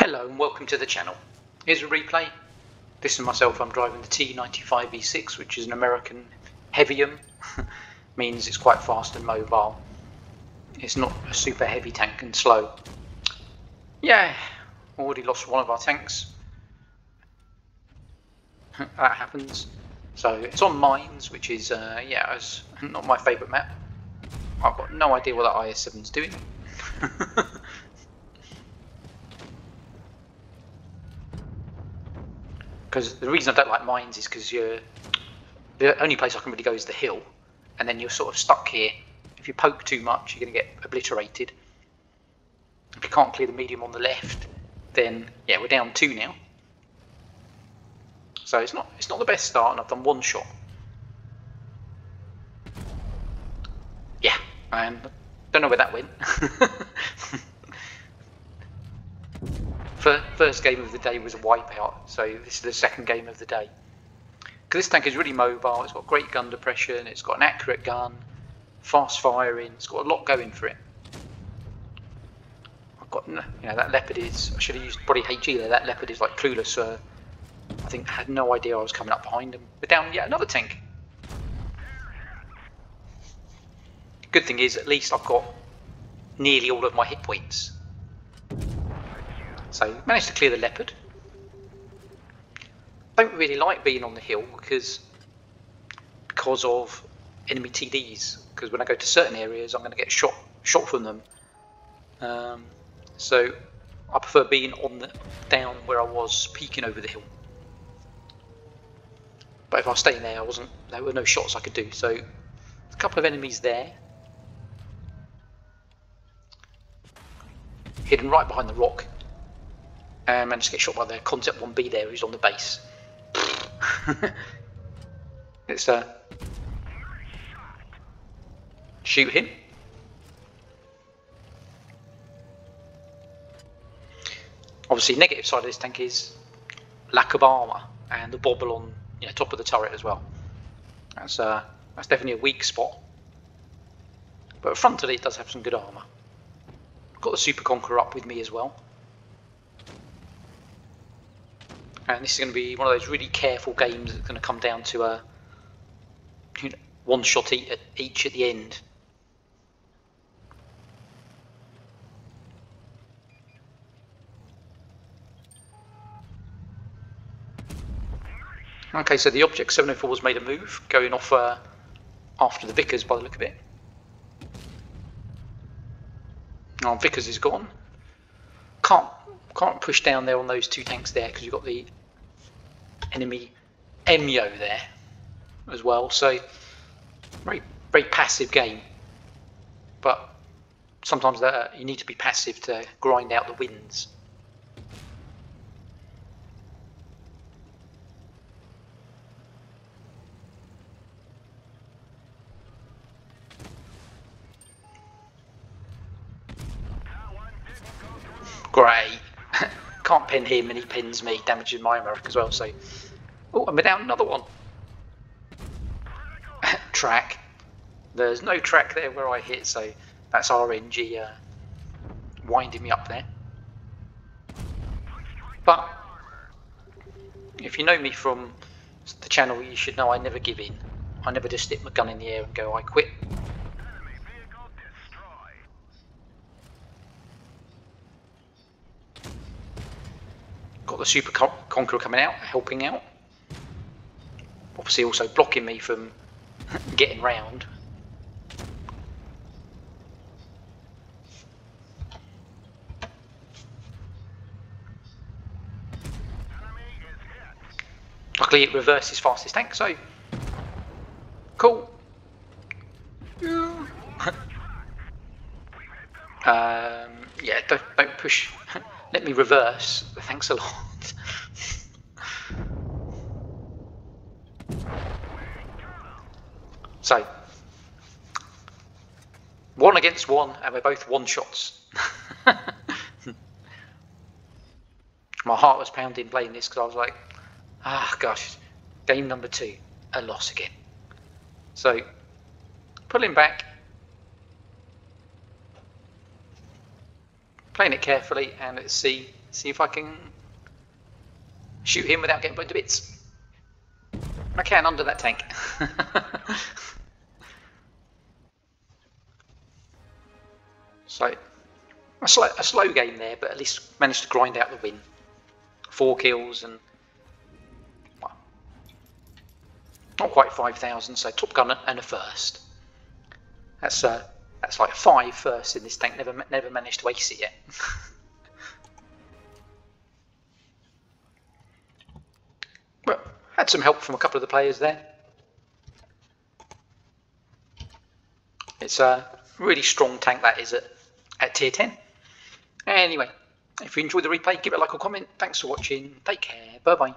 Hello and welcome to the channel. Here's a replay. This is myself, I'm driving the T95E6 which is an American Heavium. means it's quite fast and mobile. It's not a super heavy tank and slow. Yeah, already lost one of our tanks. that happens. So it's on mines, which is, uh, yeah, it's not my favourite map. I've got no idea what that IS-7's doing. Because the reason I don't like mines is because you're the only place I can really go is the hill, and then you're sort of stuck here. If you poke too much, you're going to get obliterated. If you can't clear the medium on the left, then yeah, we're down two now. So it's not it's not the best start, and I've done one shot. Yeah, and don't know where that went. First game of the day was a wipeout, so this is the second game of the day. This tank is really mobile, it's got great gun depression, it's got an accurate gun, fast firing, it's got a lot going for it. I've got, you know, that Leopard is, I should have used probably HE there, that Leopard is like clueless, uh, I think had no idea I was coming up behind him. But down yet another tank. Good thing is, at least I've got nearly all of my hit points. So managed to clear the leopard. Don't really like being on the hill because because of enemy TDs. Because when I go to certain areas, I'm going to get shot shot from them. Um, so I prefer being on the down where I was peeking over the hill. But if I staying there, I wasn't. There were no shots I could do. So a couple of enemies there. Hidden right behind the rock um, managed to get shot by the Concept 1B there who's on the base. Let's uh, shoot him. Obviously, negative side of this tank is lack of armour and the bobble on you know, top of the turret as well. That's uh, that's definitely a weak spot. But front of it does have some good armour. Got the Super Conqueror up with me as well. And this is going to be one of those really careful games that's going to come down to a you know, one shot each at the end. Okay, so the Object 704 has made a move, going off uh, after the Vickers by the look of it. Oh, Vickers is gone. Can't can't push down there on those two tanks there because you've got the enemy Emyo there as well. So very very passive game, but sometimes that, uh, you need to be passive to grind out the wins. Great. Can't pin him and he pins me, damaging my ammo rack as well. So, oh, I'm down another one. track. There's no track there where I hit, so that's RNG uh, winding me up there. But if you know me from the channel, you should know I never give in. I never just stick my gun in the air and go, I quit. Got the Super Con Conqueror coming out, helping out. Obviously also blocking me from getting round. Luckily it reverses fastest tank, so cool. um, yeah, don't, don't push let me reverse. Thanks a lot. so, one against one, and we're both one shots. My heart was pounding playing this because I was like, ah, gosh, game number two, a loss again. So, pulling back, playing it carefully, and let's see see if I can shoot him without getting blown to bits. I can under that tank. so a slow, a slow game there, but at least managed to grind out the win. Four kills and well, not quite 5,000, so top gun and a first. That's uh, that's like five firsts in this tank. Never never managed to ace it yet. well, had some help from a couple of the players there. It's a really strong tank that is at, at tier 10. Anyway, if you enjoyed the replay, give it a like or comment. Thanks for watching. Take care. Bye bye.